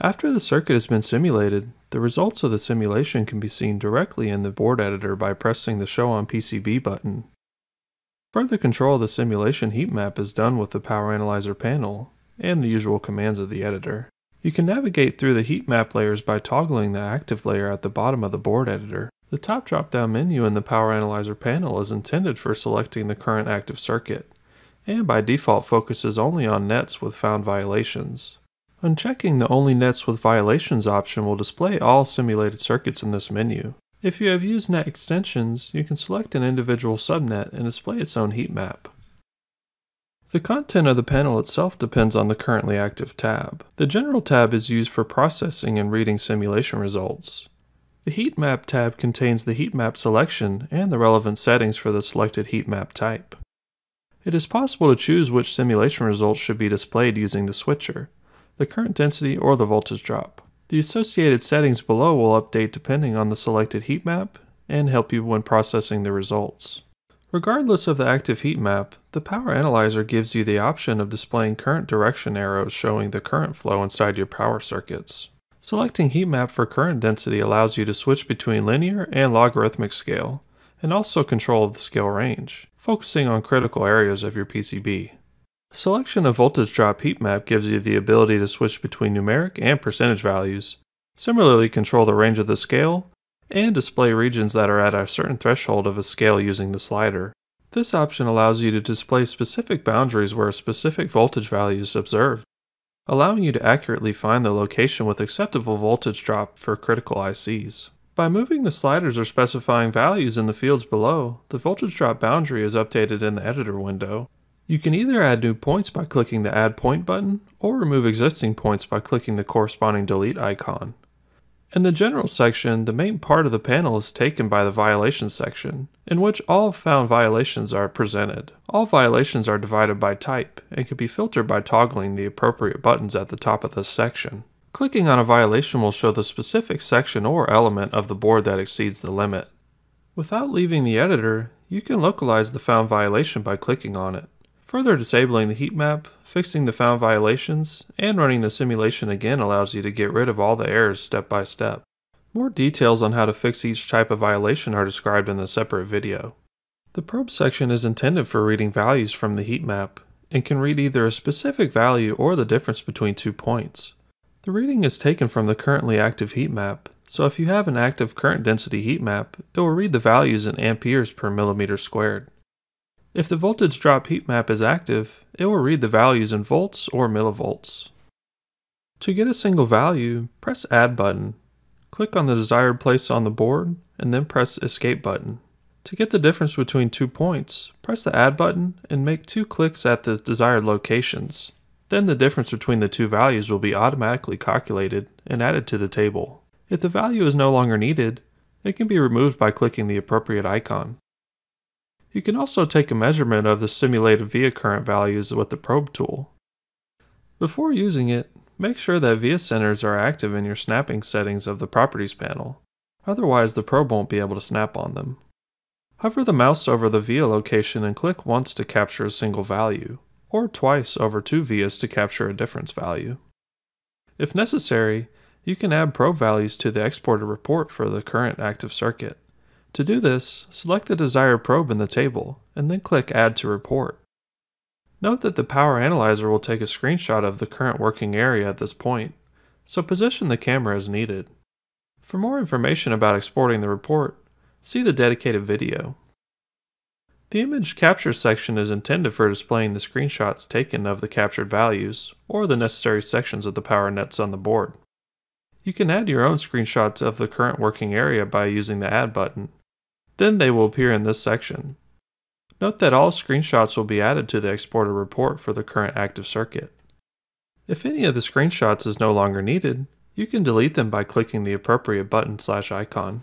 After the circuit has been simulated, the results of the simulation can be seen directly in the board editor by pressing the Show on PCB button. Further control of the simulation heat map is done with the Power Analyzer panel and the usual commands of the editor. You can navigate through the heat map layers by toggling the active layer at the bottom of the board editor. The top drop-down menu in the Power Analyzer panel is intended for selecting the current active circuit, and by default focuses only on nets with found violations. Unchecking the Only Nets with Violations option will display all simulated circuits in this menu. If you have used net extensions, you can select an individual subnet and display its own heat map. The content of the panel itself depends on the currently active tab. The General tab is used for processing and reading simulation results. The Heat Map tab contains the heat map selection and the relevant settings for the selected heat map type. It is possible to choose which simulation results should be displayed using the switcher the current density, or the voltage drop. The associated settings below will update depending on the selected heat map and help you when processing the results. Regardless of the active heat map, the Power Analyzer gives you the option of displaying current direction arrows showing the current flow inside your power circuits. Selecting heat map for current density allows you to switch between linear and logarithmic scale, and also control of the scale range, focusing on critical areas of your PCB. A selection of voltage drop heat map gives you the ability to switch between numeric and percentage values, similarly control the range of the scale, and display regions that are at a certain threshold of a scale using the slider. This option allows you to display specific boundaries where a specific voltage value is observed, allowing you to accurately find the location with acceptable voltage drop for critical ICs. By moving the sliders or specifying values in the fields below, the voltage drop boundary is updated in the editor window, you can either add new points by clicking the Add Point button, or remove existing points by clicking the corresponding delete icon. In the General section, the main part of the panel is taken by the Violations section, in which all found violations are presented. All violations are divided by type, and can be filtered by toggling the appropriate buttons at the top of this section. Clicking on a violation will show the specific section or element of the board that exceeds the limit. Without leaving the editor, you can localize the found violation by clicking on it. Further disabling the heat map, fixing the found violations, and running the simulation again allows you to get rid of all the errors step by step. More details on how to fix each type of violation are described in a separate video. The probe section is intended for reading values from the heat map, and can read either a specific value or the difference between two points. The reading is taken from the currently active heat map, so if you have an active current density heat map, it will read the values in amperes per millimeter squared. If the voltage drop heat map is active, it will read the values in volts or millivolts. To get a single value, press Add button. Click on the desired place on the board, and then press Escape button. To get the difference between two points, press the Add button and make two clicks at the desired locations. Then the difference between the two values will be automatically calculated and added to the table. If the value is no longer needed, it can be removed by clicking the appropriate icon. You can also take a measurement of the simulated via current values with the probe tool. Before using it, make sure that via centers are active in your snapping settings of the properties panel, otherwise the probe won't be able to snap on them. Hover the mouse over the via location and click once to capture a single value, or twice over two vias to capture a difference value. If necessary, you can add probe values to the exported report for the current active circuit. To do this, select the desired probe in the table, and then click Add to Report. Note that the Power Analyzer will take a screenshot of the current working area at this point, so position the camera as needed. For more information about exporting the report, see the dedicated video. The image capture section is intended for displaying the screenshots taken of the captured values, or the necessary sections of the power nets on the board. You can add your own screenshots of the current working area by using the Add button. Then they will appear in this section. Note that all screenshots will be added to the exported report for the current active circuit. If any of the screenshots is no longer needed, you can delete them by clicking the appropriate button slash icon.